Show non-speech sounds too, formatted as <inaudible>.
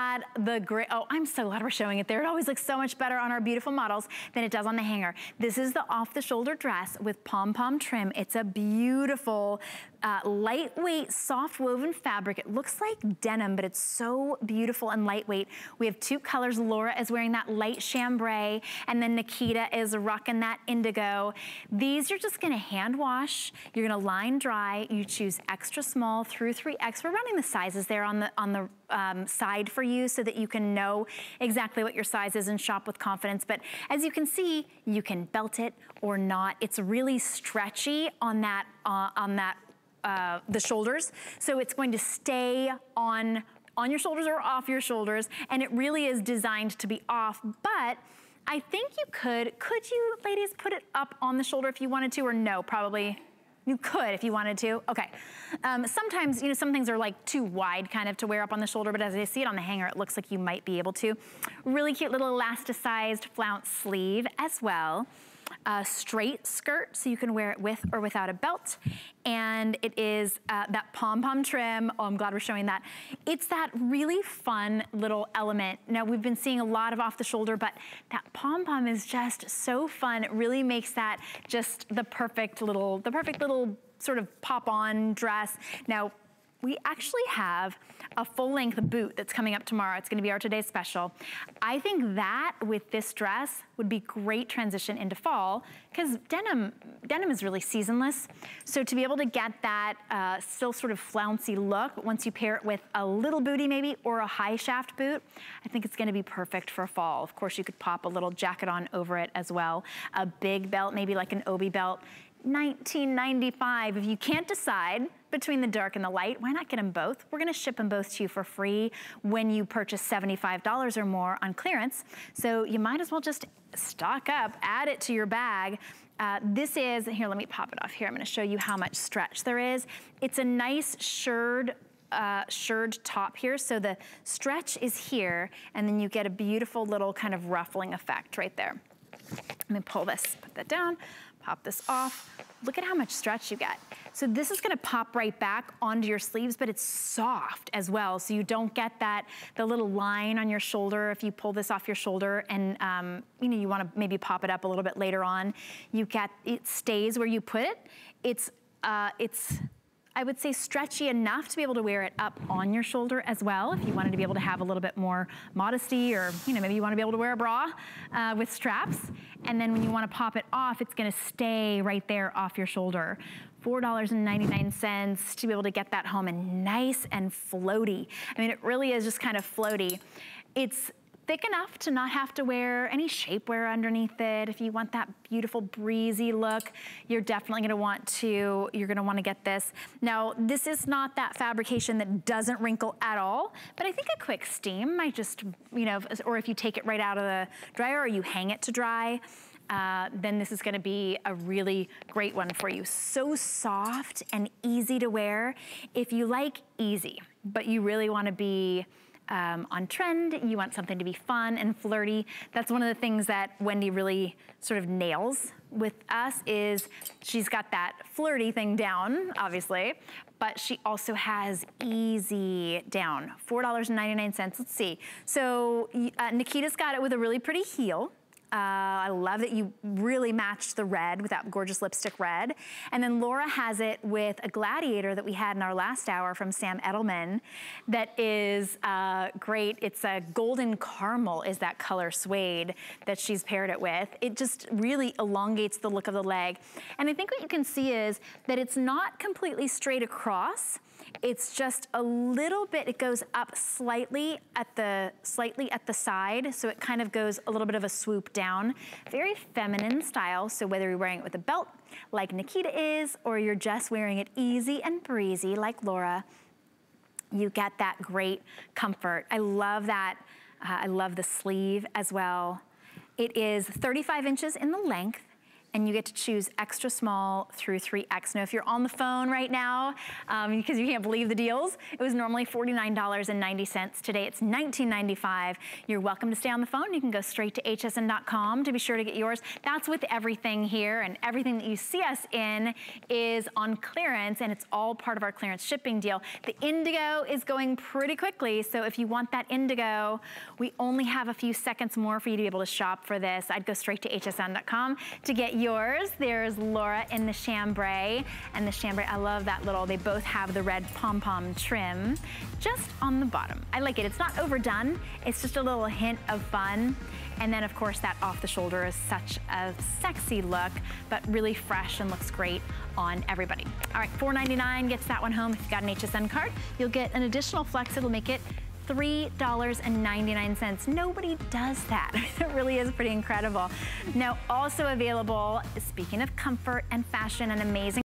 the great, oh, I'm so glad we're showing it there. It always looks so much better on our beautiful models than it does on the hanger. This is the off-the-shoulder dress with pom-pom trim. It's a beautiful, uh, lightweight, soft woven fabric. It looks like denim, but it's so beautiful and lightweight. We have two colors. Laura is wearing that light chambray, and then Nikita is rocking that indigo. These you're just gonna hand wash. You're gonna line dry. You choose extra small through 3X. We're running the sizes there on the, on the um, side for you so that you can know exactly what your size is and shop with confidence. But as you can see, you can belt it or not. It's really stretchy on that, uh, on that uh, the shoulders. So it's going to stay on, on your shoulders or off your shoulders. And it really is designed to be off, but I think you could, could you ladies put it up on the shoulder if you wanted to or no, probably you could if you wanted to. Okay. Um, sometimes, you know, some things are like too wide kind of to wear up on the shoulder, but as I see it on the hanger, it looks like you might be able to. Really cute little elasticized flounce sleeve as well a straight skirt, so you can wear it with or without a belt. And it is uh, that pom-pom trim. Oh, I'm glad we're showing that. It's that really fun little element. Now, we've been seeing a lot of off the shoulder, but that pom-pom is just so fun. It really makes that just the perfect little, the perfect little sort of pop-on dress. Now, we actually have a full-length boot that's coming up tomorrow. It's gonna be our today's special. I think that with this dress would be great transition into fall because denim, denim is really seasonless. So to be able to get that uh, still sort of flouncy look, once you pair it with a little booty maybe or a high shaft boot, I think it's gonna be perfect for fall. Of course, you could pop a little jacket on over it as well. A big belt, maybe like an Obi belt. 1995. If you can't decide between the dark and the light, why not get them both? We're gonna ship them both to you for free when you purchase $75 or more on clearance. So you might as well just stock up, add it to your bag. Uh, this is, here, let me pop it off here. I'm gonna show you how much stretch there is. It's a nice shirred uh, shirred top here. So the stretch is here, and then you get a beautiful little kind of ruffling effect right there. Let me pull this, put that down pop this off. Look at how much stretch you get. So this is gonna pop right back onto your sleeves, but it's soft as well. So you don't get that, the little line on your shoulder if you pull this off your shoulder and um, you know, you wanna maybe pop it up a little bit later on. You get, it stays where you put it. It's, uh, it's, I would say stretchy enough to be able to wear it up on your shoulder as well if you wanted to be able to have a little bit more modesty or you know maybe you want to be able to wear a bra uh, with straps and then when you want to pop it off it's going to stay right there off your shoulder $4.99 to be able to get that home and nice and floaty. I mean, it really is just kind of floaty. It's thick enough to not have to wear any shapewear underneath it. If you want that beautiful breezy look, you're definitely gonna want to, you're gonna wanna get this. Now, this is not that fabrication that doesn't wrinkle at all, but I think a quick steam might just, you know, or if you take it right out of the dryer or you hang it to dry, uh, then this is gonna be a really great one for you. So soft and easy to wear. If you like easy, but you really wanna be um, on trend, you want something to be fun and flirty. That's one of the things that Wendy really sort of nails with us is she's got that flirty thing down, obviously, but she also has easy down, $4.99, let's see. So uh, Nikita's got it with a really pretty heel. Uh, I love that you really matched the red with that gorgeous lipstick red. And then Laura has it with a gladiator that we had in our last hour from Sam Edelman that is uh, great. It's a golden caramel is that color suede that she's paired it with. It just really elongates the look of the leg. And I think what you can see is that it's not completely straight across. It's just a little bit, it goes up slightly at the, slightly at the side, so it kind of goes a little bit of a swoop down. Very feminine style, so whether you're wearing it with a belt, like Nikita is, or you're just wearing it easy and breezy, like Laura, you get that great comfort. I love that, uh, I love the sleeve as well. It is 35 inches in the length, and you get to choose extra small through 3X. Now, if you're on the phone right now, um, because you can't believe the deals, it was normally $49.90. Today, it's $19.95. You're welcome to stay on the phone. You can go straight to hsn.com to be sure to get yours. That's with everything here, and everything that you see us in is on clearance, and it's all part of our clearance shipping deal. The indigo is going pretty quickly, so if you want that indigo, we only have a few seconds more for you to be able to shop for this. I'd go straight to hsn.com to get yours. There's Laura in the chambray, and the chambray, I love that little, they both have the red pom-pom trim just on the bottom. I like it. It's not overdone. It's just a little hint of fun. And then of course that off the shoulder is such a sexy look, but really fresh and looks great on everybody. All right, $4.99 gets that one home. If you've got an HSN card, you'll get an additional flex. It'll make it $3.99. Nobody does that. <laughs> it really is pretty incredible. Now, also available, speaking of comfort and fashion and amazing